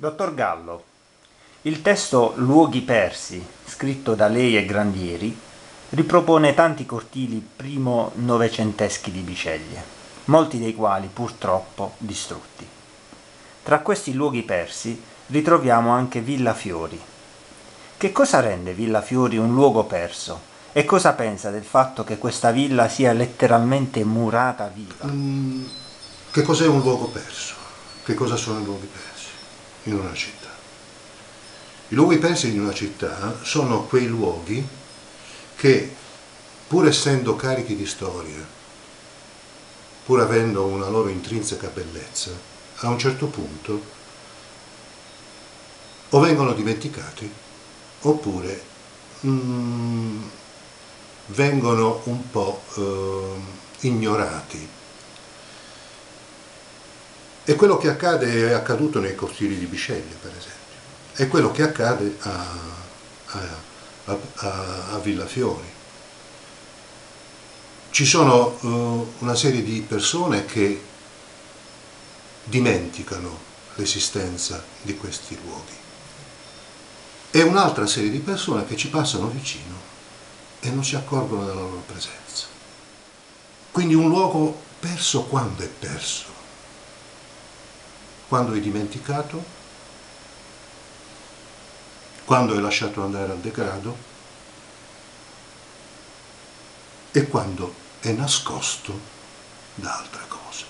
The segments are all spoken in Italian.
Dottor Gallo, il testo Luoghi persi, scritto da lei e Grandieri, ripropone tanti cortili primo novecenteschi di Biceglie, molti dei quali purtroppo distrutti. Tra questi luoghi persi ritroviamo anche Villa Fiori. Che cosa rende Villa Fiori un luogo perso? E cosa pensa del fatto che questa villa sia letteralmente murata viva? Mm, che cos'è un luogo perso? Che cosa sono i luoghi persi in una città? I luoghi persi in una città sono quei luoghi che, pur essendo carichi di storia, pur avendo una loro intrinseca bellezza, a un certo punto o vengono dimenticati oppure mm, vengono un po' eh, ignorati. E quello che accade è accaduto nei cortili di Bisceglie, per esempio è quello che accade a, a, a, a Villafiori. Ci sono uh, una serie di persone che dimenticano l'esistenza di questi luoghi e un'altra serie di persone che ci passano vicino e non si accorgono della loro presenza. Quindi un luogo perso quando è perso? Quando è dimenticato quando è lasciato andare al degrado e quando è nascosto da altre cose.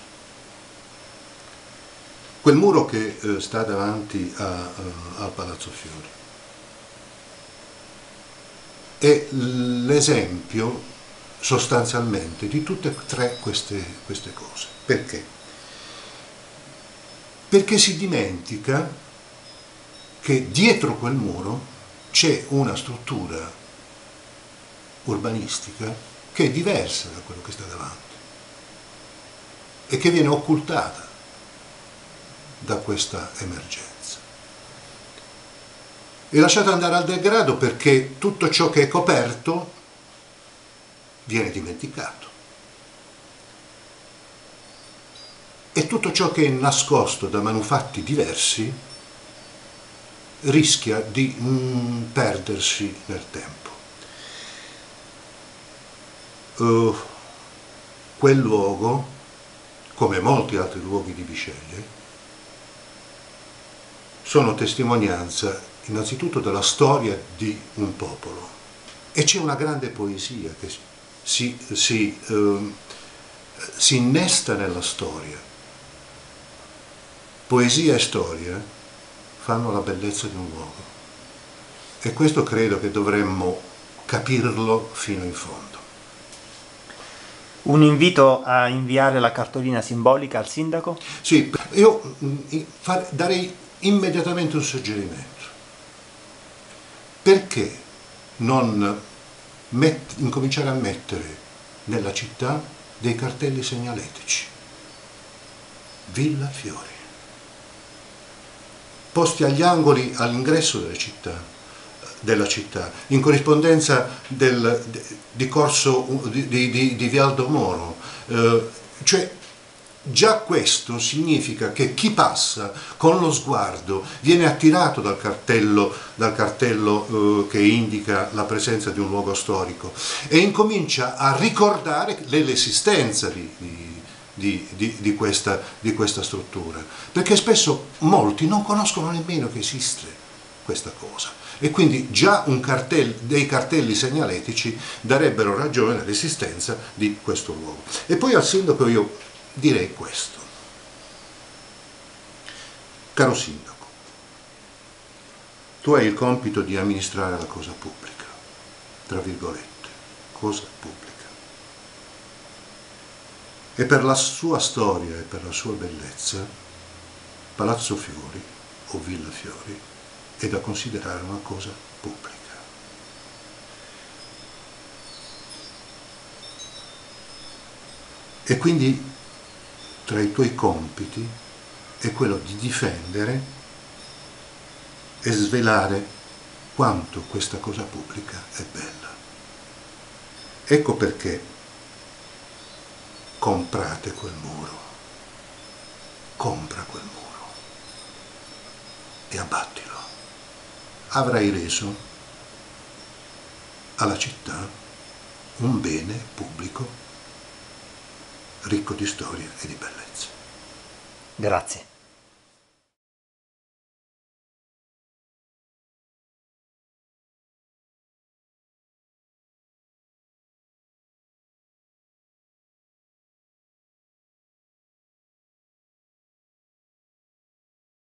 Quel muro che eh, sta davanti a, uh, al Palazzo Fiori è l'esempio sostanzialmente di tutte e tre queste, queste cose. Perché? Perché si dimentica che dietro quel muro c'è una struttura urbanistica che è diversa da quello che sta davanti e che viene occultata da questa emergenza. È lasciata andare al degrado perché tutto ciò che è coperto viene dimenticato. E tutto ciò che è nascosto da manufatti diversi rischia di mm, perdersi nel tempo. Uh, quel luogo, come molti altri luoghi di Biceglie, sono testimonianza innanzitutto della storia di un popolo e c'è una grande poesia che si, si, uh, si innesta nella storia. Poesia e storia fanno la bellezza di un luogo. E questo credo che dovremmo capirlo fino in fondo. Un invito a inviare la cartolina simbolica al sindaco? Sì, io mm, darei immediatamente un suggerimento. Perché non met- incominciare a mettere nella città dei cartelli segnaletici? Villa Fiori posti agli angoli all'ingresso della città, della città, in corrispondenza del, di corso di, di, di Vialdo Moro. Eh, cioè, Già questo significa che chi passa con lo sguardo viene attirato dal cartello, dal cartello eh, che indica la presenza di un luogo storico e incomincia a ricordare l'esistenza di, di di, di, di, questa, di questa struttura, perché spesso molti non conoscono nemmeno che esiste questa cosa e quindi già cartello, dei cartelli segnaletici darebbero ragione all'esistenza di questo luogo. E poi al sindaco io direi questo. Caro sindaco, tu hai il compito di amministrare la cosa pubblica, tra virgolette, cosa pubblica e per la sua storia e per la sua bellezza Palazzo Fiori o Villa Fiori è da considerare una cosa pubblica. E quindi tra i tuoi compiti è quello di difendere e svelare quanto questa cosa pubblica è bella. Ecco perché comprate quel muro, compra quel muro. e abbattilo. Avrai reso alla città un bene pubblico ricco di storia e di bellezza. Grazie.